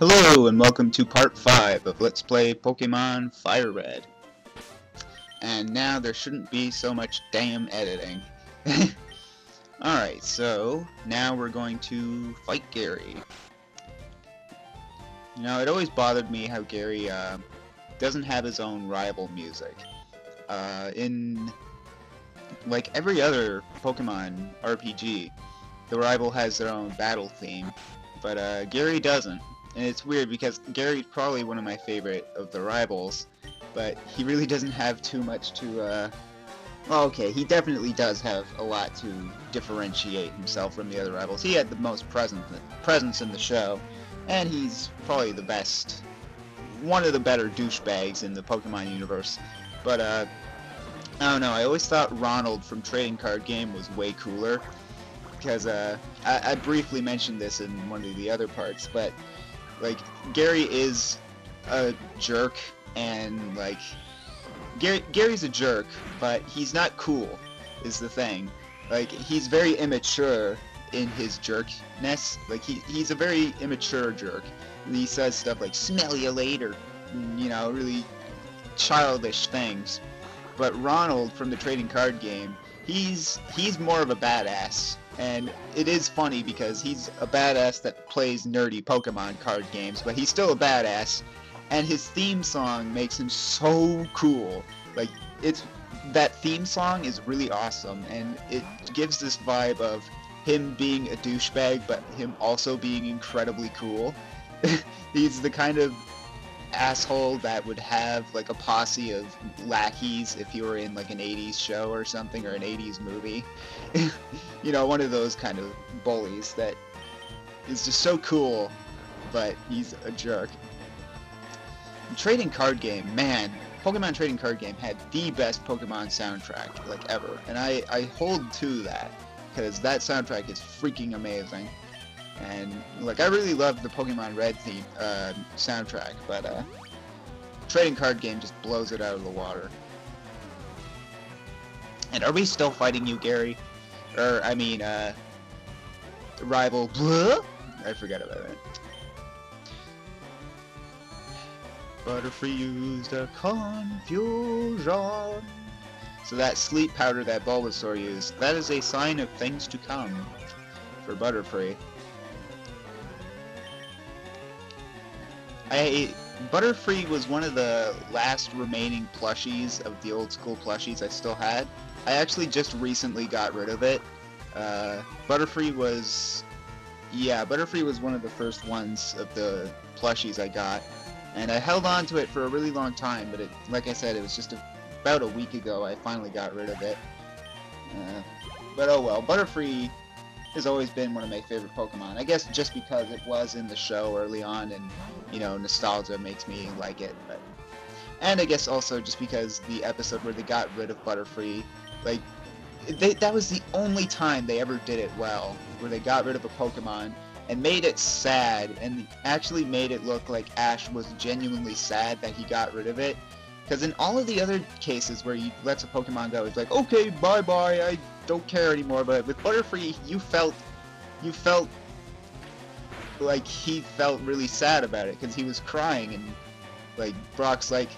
Hello and welcome to part 5 of Let's Play Pokemon Fire Red. And now there shouldn't be so much damn editing. Alright, so now we're going to fight Gary. You know, it always bothered me how Gary uh, doesn't have his own rival music. Uh, in, like every other Pokemon RPG, the rival has their own battle theme, but uh, Gary doesn't. And it's weird because Gary's probably one of my favorite of the rivals, but he really doesn't have too much to, uh... Well, okay, he definitely does have a lot to differentiate himself from the other rivals. He had the most presence, presence in the show, and he's probably the best, one of the better douchebags in the Pokemon universe. But, uh, I don't know, I always thought Ronald from Trading Card Game was way cooler, because, uh, I, I briefly mentioned this in one of the other parts, but like Gary is a jerk and like Gary Gary's a jerk, but he's not cool is the thing. Like he's very immature in his jerkness. Like he he's a very immature jerk. And he says stuff like smell you later, you know, really childish things. But Ronald from the trading card game, he's he's more of a badass and it is funny because he's a badass that plays nerdy Pokemon card games, but he's still a badass, and his theme song makes him so cool. Like, it's that theme song is really awesome, and it gives this vibe of him being a douchebag, but him also being incredibly cool. he's the kind of asshole that would have like a posse of lackeys if you were in like an 80s show or something or an 80s movie. you know, one of those kind of bullies that is just so cool, but he's a jerk. Trading card game, man, Pokemon Trading Card Game had the best Pokemon soundtrack like ever, and I, I hold to that because that soundtrack is freaking amazing. And like I really love the Pokemon Red theme uh, soundtrack, but uh, trading card game just blows it out of the water. And are we still fighting you, Gary? Or I mean, uh, rival? Blah? I forgot about it. Butterfree used a confusion. So that sleep powder that Bulbasaur used, that is a sign of things to come for Butterfree. I Butterfree was one of the last remaining plushies of the old school plushies I still had. I actually just recently got rid of it. Uh, Butterfree was, yeah, Butterfree was one of the first ones of the plushies I got, and I held on to it for a really long time. But it, like I said, it was just a, about a week ago I finally got rid of it. Uh, but oh well, Butterfree has always been one of my favorite Pokemon. I guess just because it was in the show early on, and you know, nostalgia makes me like it. But and I guess also just because the episode where they got rid of Butterfree, like they, that was the only time they ever did it well, where they got rid of a Pokemon and made it sad, and actually made it look like Ash was genuinely sad that he got rid of it. Because in all of the other cases where he lets a Pokemon go, it's like, okay, bye-bye, I don't care anymore. But with Butterfree, you felt, you felt like he felt really sad about it because he was crying and like Brock's like,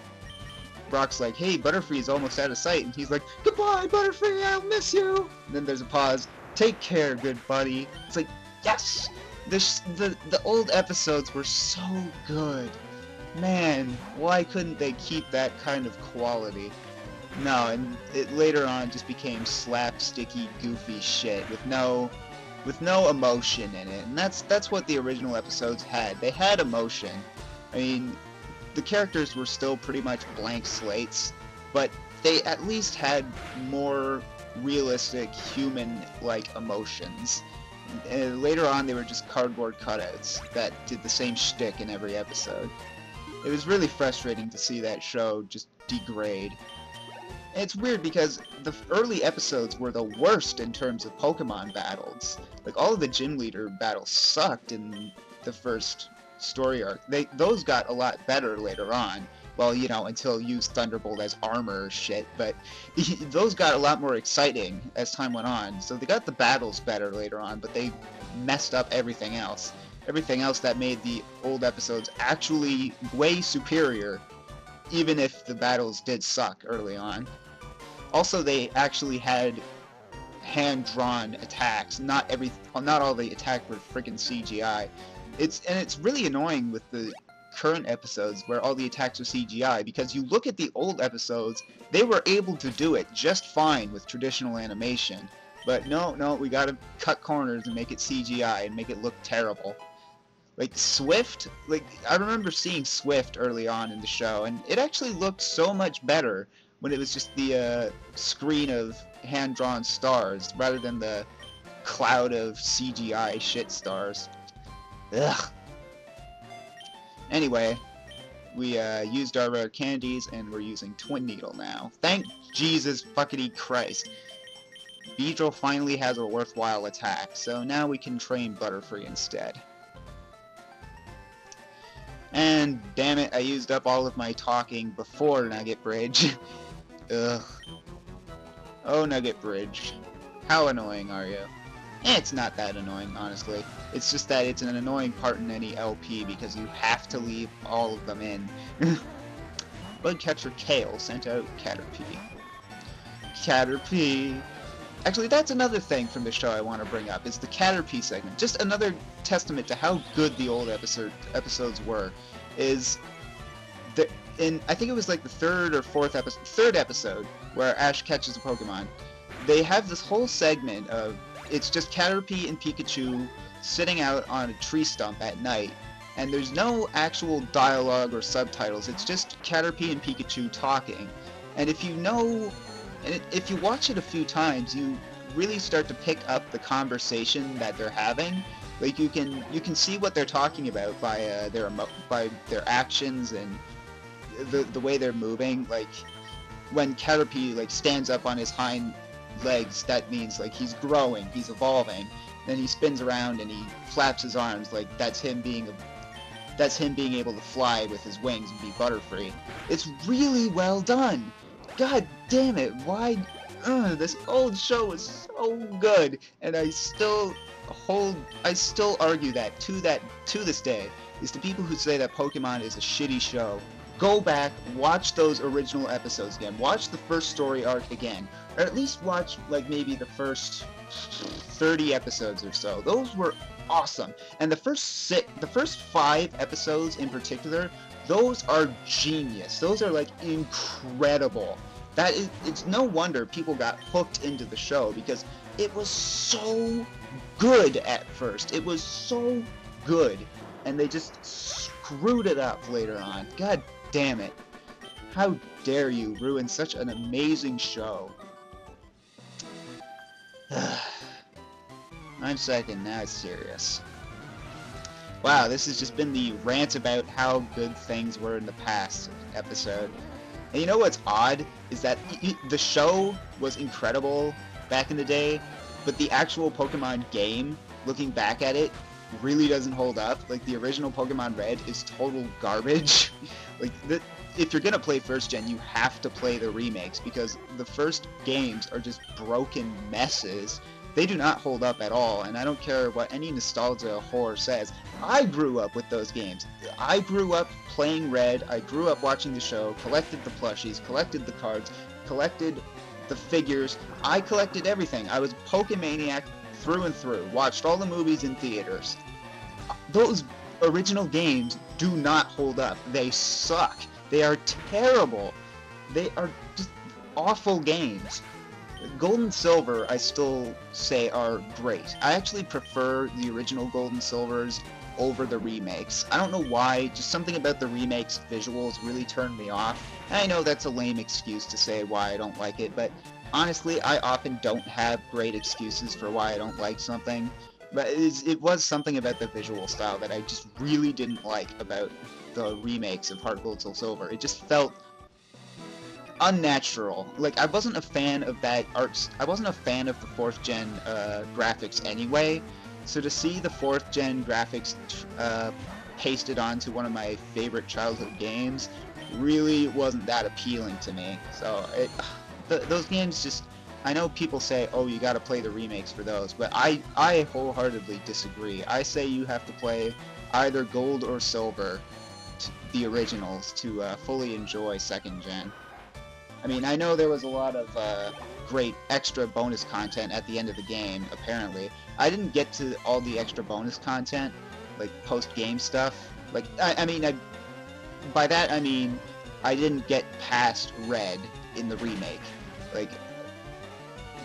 Brock's like, hey, Butterfree's almost out of sight, and he's like, goodbye, Butterfree, I'll miss you. And then there's a pause. Take care, good buddy. It's like, yes. This the the old episodes were so good. Man, why couldn't they keep that kind of quality? No, and it later on just became slapsticky, goofy shit with no, with no emotion in it, and that's that's what the original episodes had. They had emotion. I mean, the characters were still pretty much blank slates, but they at least had more realistic, human-like emotions. And later on, they were just cardboard cutouts that did the same shtick in every episode. It was really frustrating to see that show just degrade. And it's weird because the early episodes were the worst in terms of Pokemon battles. Like all of the gym leader battles sucked in the first story arc. They those got a lot better later on. Well, you know, until used Thunderbolt as armor shit, but those got a lot more exciting as time went on. So they got the battles better later on, but they messed up everything else. everything else that made the old episodes actually way superior, even if the battles did suck early on. Also, they actually had hand-drawn attacks. Not every, not all the attacks were freaking CGI. It's and it's really annoying with the current episodes where all the attacks are CGI because you look at the old episodes, they were able to do it just fine with traditional animation. But no, no, we gotta cut corners and make it CGI and make it look terrible. Like Swift, like I remember seeing Swift early on in the show, and it actually looked so much better when it was just the uh, screen of hand-drawn stars rather than the cloud of CGI shit stars. Ugh. Anyway, we uh, used our rare candies and we're using Twin Needle now. Thank Jesus fuckity Christ. Beedrill finally has a worthwhile attack, so now we can train Butterfree instead. And damn it, I used up all of my talking before Nugget Bridge. Ugh. Oh, Nugget Bridge. How annoying are you? Eh, it's not that annoying, honestly. It's just that it's an annoying part in any LP because you have to leave all of them in. Bugcatcher Cale sent out Caterpie. Caterpie. Actually, that's another thing from the show I want to bring up, is the Caterpie segment. Just another testament to how good the old episode episodes were. Is the in I think it was like the third or fourth episode, third episode where Ash catches a Pokemon. They have this whole segment of it's just Caterpie and Pikachu sitting out on a tree stump at night, and there's no actual dialogue or subtitles. It's just Caterpie and Pikachu talking. And if you know, and if you watch it a few times, you really start to pick up the conversation that they're having. Like you can you can see what they're talking about by uh, their by their actions and the the way they're moving. Like when Caterpie like stands up on his hind legs, that means like he's growing, he's evolving. Then he spins around and he flaps his arms like that's him being a, that's him being able to fly with his wings and be Butterfree. It's really well done. God damn it! Why? Ugh, this old show is so good, and I still hold. I still argue that to that to this day is the people who say that Pokemon is a shitty show. Go back, watch those original episodes again. Watch the first story arc again or at least watch like maybe the first 30 episodes or so. Those were awesome. And the first six, the first five episodes in particular, those are genius. Those are like incredible. That is, it's no wonder people got hooked into the show because it was so good at first. It was so good, and they just screwed it up later on. God damn it. How dare you ruin such an amazing show? I'm second, now it's serious. Wow, this has just been the rant about how good things were in the past episode. And you know what's odd? Is that the show was incredible back in the day, but the actual Pokemon game, looking back at it, really doesn't hold up. Like, the original Pokemon Red is total garbage. like, the, if you're gonna play first gen, you have to play the remakes because the first games are just broken messes. They do not hold up at all, and I don't care what any nostalgia whore says. I grew up with those games. I grew up playing Red. I grew up watching the show, collected the plushies, collected the cards, collected the figures. I collected everything. I was Pokemaniac through and through. Watched all the movies in theaters. Those original games do not hold up. They suck. They are terrible. They are just awful games. Gold and Silver, I still say are great. I actually prefer the original Gold and Silvers over the remakes. I don't know why, just something about the remakes visuals really turned me off. And I know that's a lame excuse to say why I don't like it, but honestly, I often don't have great excuses for why I don't like something. But it was something about the visual style that I just really didn't like about the remakes of Heart Gold Soul Silver. It just felt unnatural. Like I wasn't a fan of that art. I wasn't a fan of the fourth gen uh, graphics anyway. So to see the fourth gen graphics uh, pasted onto one of my favorite childhood games really wasn't that appealing to me. So it, those games just I know people say, "Oh, you got to play the remakes for those," but I I wholeheartedly disagree. I say you have to play either gold or silver, the originals, to uh, fully enjoy second gen. I mean, I know there was a lot of uh, great extra bonus content at the end of the game. Apparently, I didn't get to all the extra bonus content, like post-game stuff. Like, I, I mean, I, by that I mean I didn't get past Red in the remake. Like,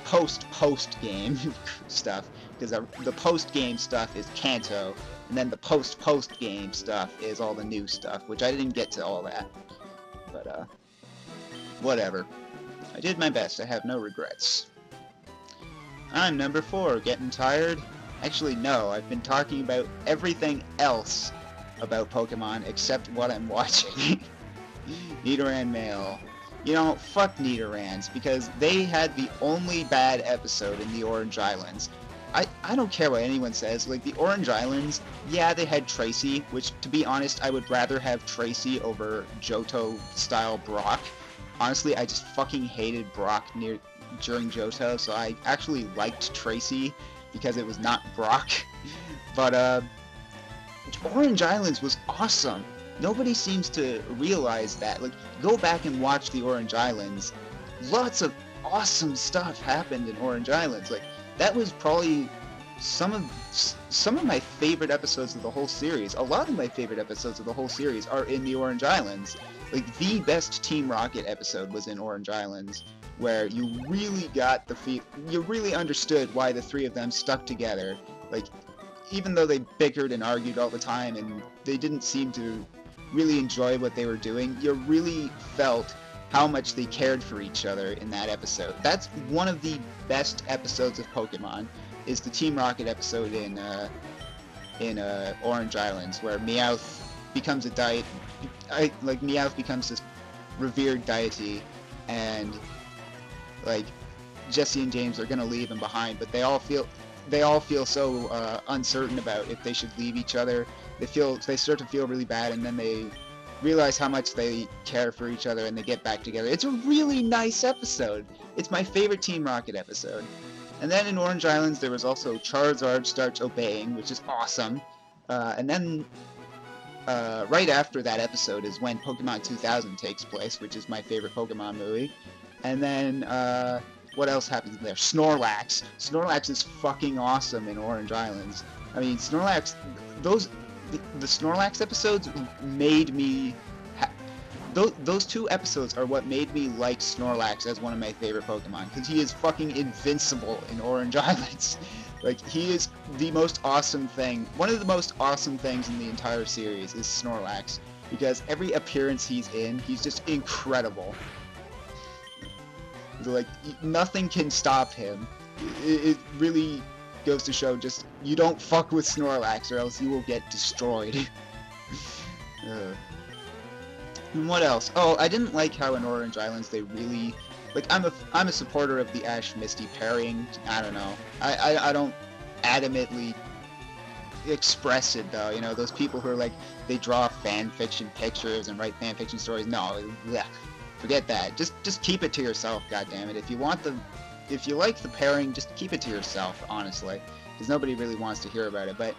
post post game stuff because the post game stuff is Kanto, and then the post post game stuff is all the new stuff, which I didn't get to all that. But uh, whatever. I did my best. I have no regrets. I'm number four. Getting tired? Actually, no. I've been talking about everything else about Pokemon except what I'm watching. Nidoran Male you know, fuck Nidorans, because they had the only bad episode in the Orange Islands. I, I don't care what anyone says, like, the Orange Islands, yeah, they had Tracey, which, to be honest, I would rather have Tracey over Johto-style Brock. Honestly, I just fucking hated Brock near during Johto, so I actually liked Tracey because it was not Brock. But, uh, Orange Islands was awesome. Nobody seems to realize that. Like, go back and watch the Orange Islands. Lots of awesome stuff happened in Orange Islands. Like, that was probably some of some of my favorite episodes of the whole series. A lot of my favorite episodes of the whole series are in the Orange Islands. Like the best Team Rocket episode was in Orange Islands, where you really got the feel, you really understood why the three of them stuck together. Like even though they bickered and argued all the time and they didn't seem to really enjoy what they were doing, you really felt how much they cared for each other in that episode. That's one of the best episodes of Pokemon. Is the Team Rocket episode in uh, in uh, Orange Islands where Meowth becomes a diet, like Meowth becomes this revered deity, and like Jessie and James are gonna leave him behind, but they all feel they all feel so uh, uncertain about if they should leave each other they feel they start to feel really bad and then they realize how much they care for each other and they get back together. It's a really nice episode. It's my favorite Team Rocket episode. And then in Orange Islands there was also Charizard starts obeying, which is awesome. Uh, and then uh, right after that episode is when Pokemon 2000 takes place, which is my favorite Pokemon movie. And then uh, what else happens there? Snorlax. Snorlax is fucking awesome in Orange Islands. I mean, Snorlax, those the, Snorlax episodes made me. those, those two episodes are what made me like Snorlax as one of my favorite Pokemon because he is fucking invincible in Orange Islands. like he is the most awesome thing. One of the most awesome things in the entire series is Snorlax because every appearance he's in, he's just incredible. Like nothing can stop him. It, it really goes to show just you don't fuck with Snorlax or else you will get destroyed. uh. And what else? Oh, I didn't like how in Orange Islands they really like I'm a I'm a supporter of the Ash Misty pairing. I don't know. I, I, I don't adamantly express it though. You know, those people who are like they draw fan fiction pictures and write fan fiction stories. No, bleh, forget that. Just just keep it to yourself. God damn it. If you want the if you like the pairing, just keep it to yourself, honestly, because nobody really wants to hear about it. But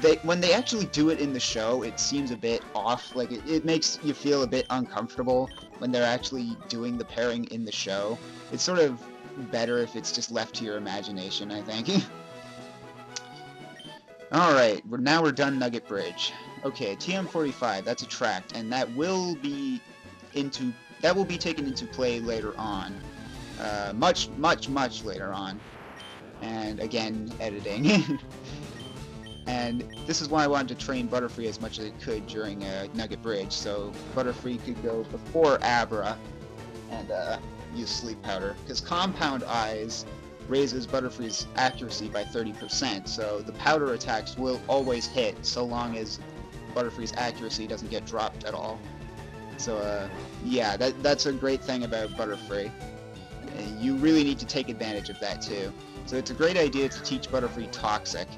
they, when they actually do it in the show, it seems a bit off. Like it, it makes you feel a bit uncomfortable when they're actually doing the pairing in the show. It's sort of better if it's just left to your imagination, I think. Alright, we're, now we're done Nugget Bridge. Okay, TM45, that's Attract, and that will be into that will be taken into play later on uh, much, much, much later on. And again, editing. and this is why I wanted to train Butterfree as much as it could during uh, Nugget Bridge, so Butterfree could go before Abra and uh, use Sleep Powder. Because Compound Eyes raises Butterfree's accuracy by 30%, so the powder attacks will always hit so long as Butterfree's accuracy doesn't get dropped at all. So, uh, yeah, that, that's a great thing about Butterfree you really need to take advantage of that too. So it's a great idea to teach Butterfree Toxic.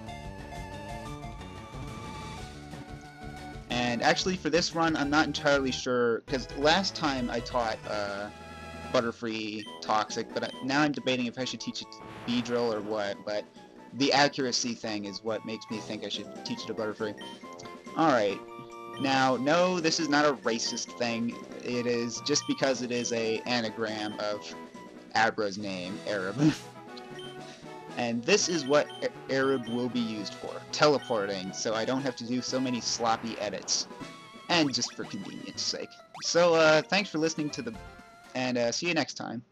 And actually for this run, I'm not entirely sure, because last time I taught uh, Butterfree Toxic, but now I'm debating if I should teach it Beedrill or what, but the accuracy thing is what makes me think I should teach it to Butterfree. Alright, now, no, this is not a racist thing. It is just because it is a anagram of Abra's name, Arab. and this is what Arab will be used for, teleporting, so I don't have to do so many sloppy edits. And just for convenience sake. So, uh, thanks for listening to the... and uh, see you next time.